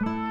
Bye.